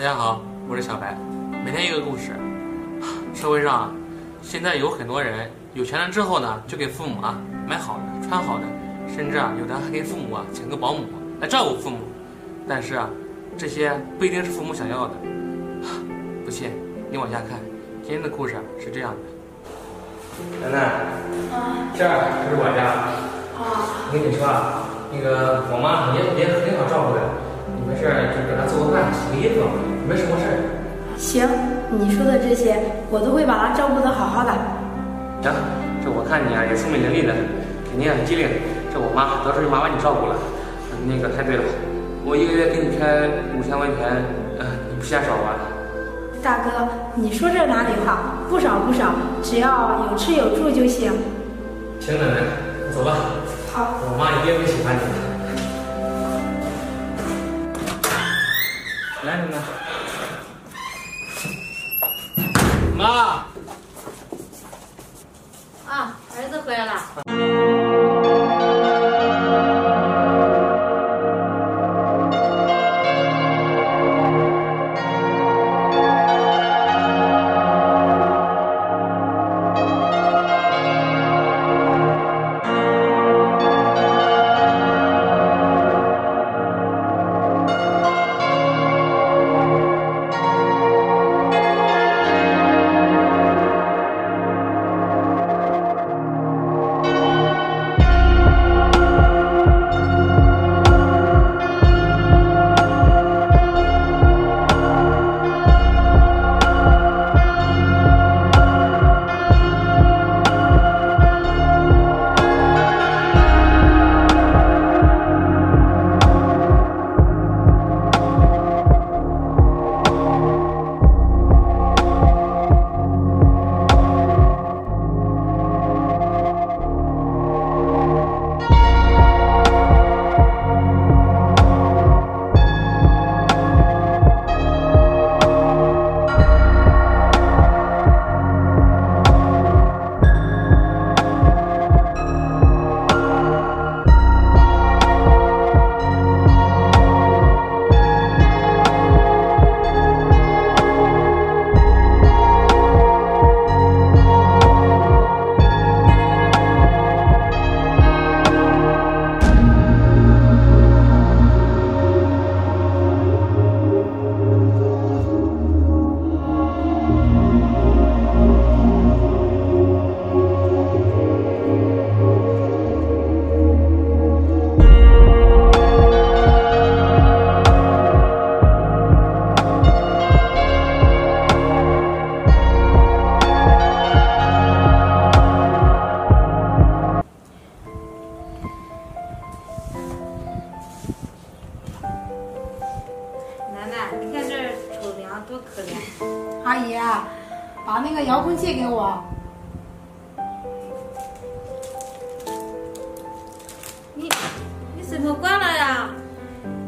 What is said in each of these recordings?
大家好，我是小白，每天一个故事。社会上啊，现在有很多人有钱了之后呢，就给父母啊买好的、穿好的，甚至啊有的还给父母啊请个保姆来照顾父母。但是啊，这些不一定是父母想要的。不信，你往下看，今天的故事啊是这样的。楠楠，这儿是我家。啊，我跟你说啊，那个我妈也也很好照顾的，事儿就给他做个饭、洗个衣服，没什么事儿。行，你说的这些我都会把他照顾得好好的。行，这我看你啊也聪明伶俐的，肯定很机灵。这我妈到时候就麻烦你照顾了。那个太对了，我一个月给你开五千块钱，嗯、你不嫌少吧？大哥，你说这哪里话？不少不少，只要有吃有住就行。行，奶奶，走吧。好，我妈一定会喜欢你的。来，奶奶。妈。啊，儿子回来了。怎么关了呀？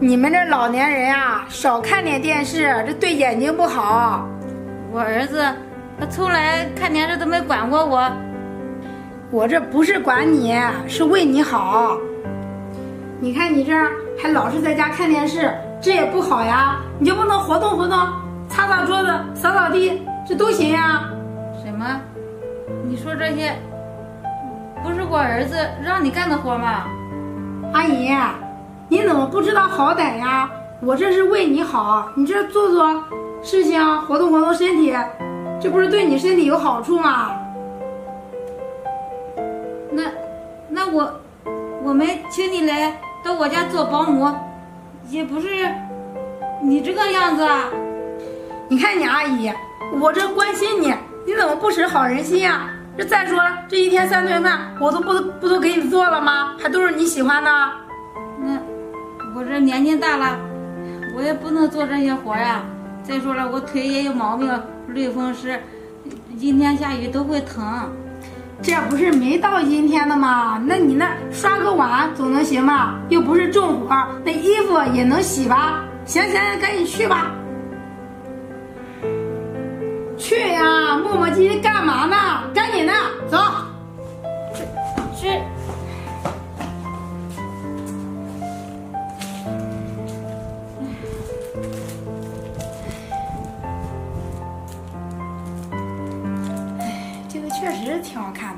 你们这老年人啊、少看点电视，这对眼睛不好。我儿子他从来看电视都没管过我。我这不是管你，是为你好。你看你这儿还老是在家看电视，这也不好呀。你就不能活动活动，擦擦桌子、扫扫地，这都行呀。什么？你说这些不是我儿子让你干的活吗？阿姨，你怎么不知道好歹呀？我这是为你好，你这做做事情，活动活动身体，这不是对你身体有好处吗？那那我我们请你来到我家做保姆，也不是你这个样子啊。你看你阿姨，我这关心你，你怎么不识好人心呀？这再说了，这一天三顿饭我都不不都给你做了吗？还都是你喜欢的。那我这年纪大了，我也不能做这些活呀。再说了，我腿也有毛病，类风湿，阴天下雨都会疼。这不是没到阴天的吗？那你那刷个碗总能行吧？又不是重活，那衣服也能洗吧？行行，赶紧去吧。去呀，磨磨唧唧干嘛呢？赶紧的，走。去。哎，这个确实挺好看的。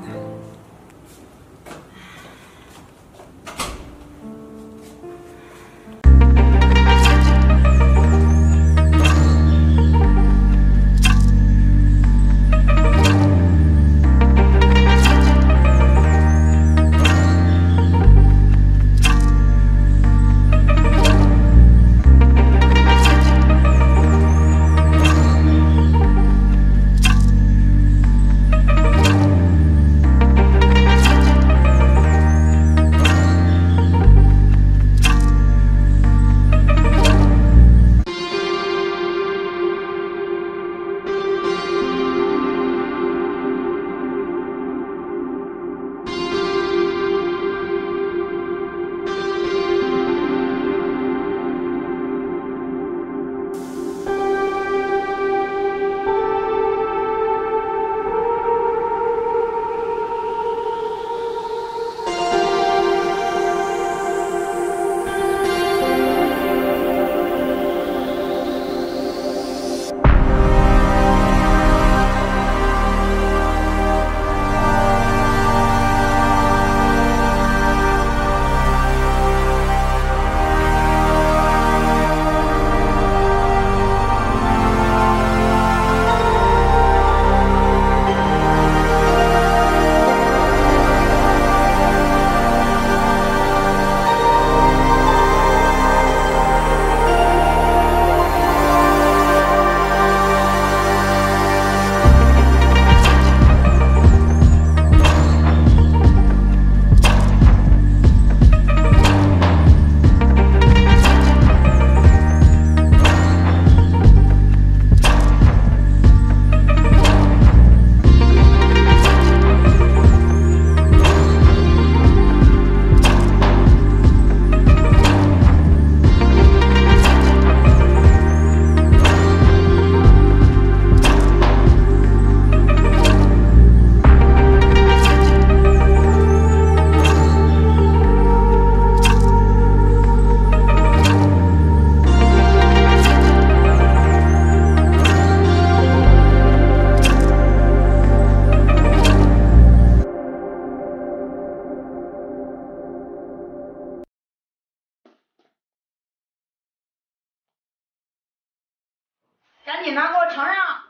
赶紧拿给我盛上。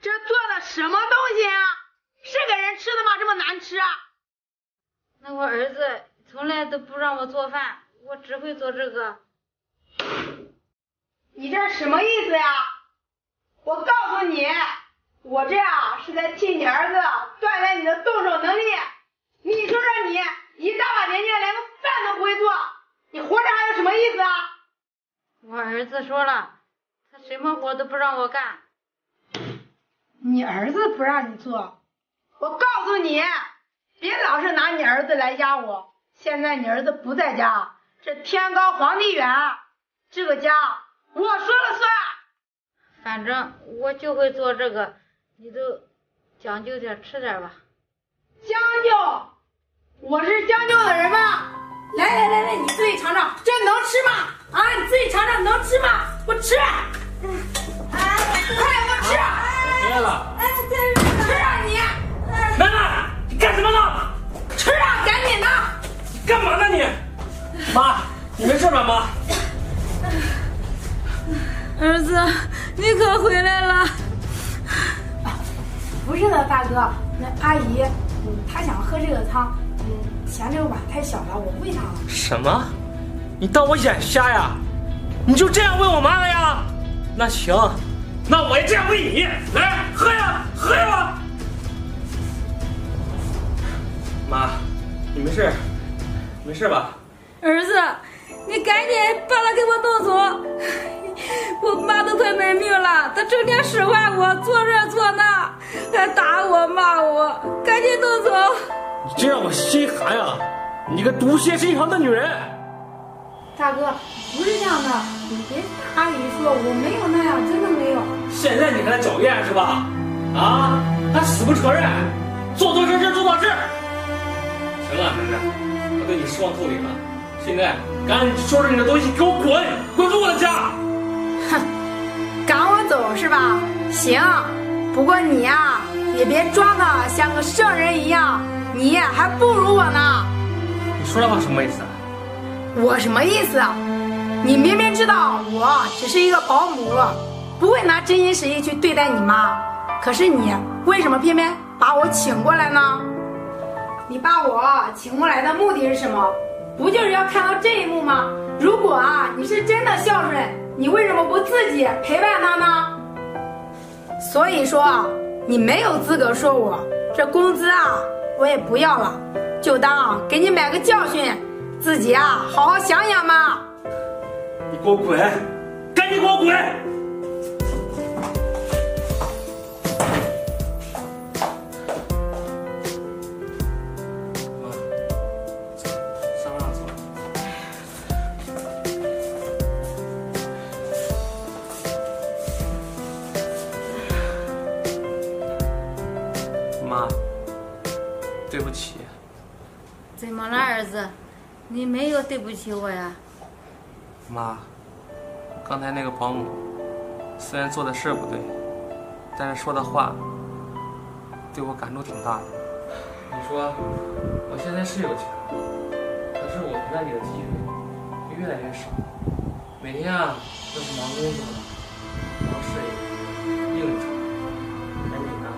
这做的什么东西啊？是给人吃的吗？这么难吃啊！那我儿子从来都不让我做饭，我只会做这个。你这是什么意思呀？我告诉你，我这样是在替你儿子锻炼你的动手能力。你说说你，一大把年纪了，连个饭都不会做，你活着还有什么意思啊？我儿子说了，他什么活都不让我干。你儿子不让你做，我告诉你，别老是拿你儿子来压我。现在你儿子不在家，这天高皇帝远，这个家我说了算。反正我就会做这个，你都将就点吃点吧。将就，我是将就的人吗？来来来来，你自己尝尝，这能吃吗？啊，你自己尝尝，能吃吗？我吃，哎，快给我吃！回来了，哎，吃啊你！楠楠，你干什么呢？吃啊，赶紧的！干嘛呢你？妈，你没事吧妈？儿子，你可回来了！不是的，大哥，那阿姨，嗯，她想喝这个汤，嗯，嫌这个碗太小了，我喂她了。什么？你当我眼瞎呀？你就这样喂我妈了呀？那行，那我也这样喂你。来，喝呀，喝呀！妈，你没事，没事吧？儿子，你赶紧把他给我弄走！我妈都快没命了，她整天使唤我，做这做那，还打我骂我，赶紧都走！你这让我心寒呀！你个毒蝎心肠的女人！大哥，不是这样的，你别听阿姨说，我没有那样，真的没有。现在你还来狡辩是吧？啊，还死不承认？做做事事做到这儿。行了，楠楠，我对你失望透顶了。现在赶紧收拾你的东西，给我滚，滚出我的家！哼，赶我走是吧？行，不过你呀、也别装的像个圣人一样，你还不如我呢。你说这话什么意思啊？我什么意思啊？你明明知道我只是一个保姆，不会拿真心实意去对待你妈，可是你为什么偏偏把我请过来呢？你把我请过来的目的是什么？不就是要看到这一幕吗？如果啊你是真的孝顺，你为什么不自己陪伴他呢？所以说啊，你没有资格说我这工资啊，我也不要了，就当给你买个教训，自己啊好好想想吧。你给我滚！赶紧给我滚！你没有对不起我呀？妈，刚才那个保姆虽然做的事儿不对，但是说的话对我感触挺大的。你说我现在是有钱，可是我陪伴你的机会会越来越少，每天啊都是忙工作的，忙事业，应酬，而你呢，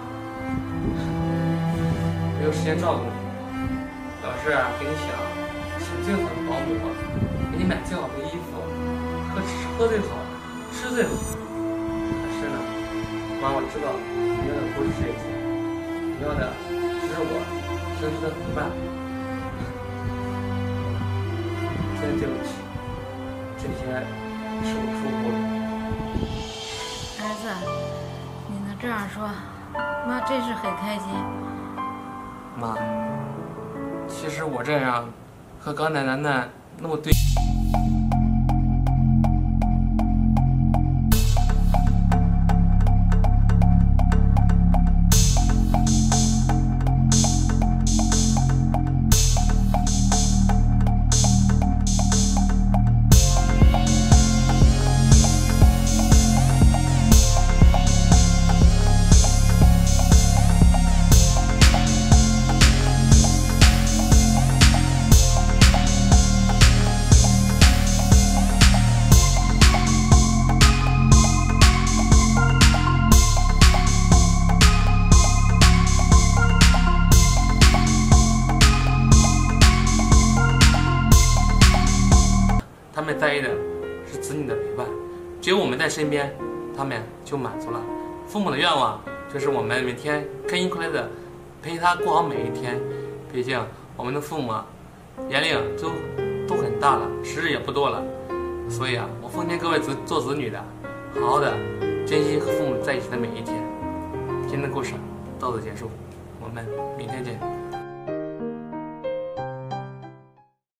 没有时间照顾你，老是啊给你想请最好的保姆。给你买最好的衣服，喝吃喝最好，吃最好。可是呢，妈，我知道你要的不是这些，你要的只是我真实的陪伴。真对不起，这些是我疏忽了。儿子，你能这样说，妈真是很开心。妈，其实我这样和高奶奶呢那么对。身边，他们就满足了。父母的愿望就是我们每天开心快乐的陪他过好每一天。毕竟我们的父母年龄都都很大了，时日也不多了，所以啊，我奉劝各位子做子女的，好好的珍惜和父母在一起的每一天。今天的故事到此结束，我们明天见。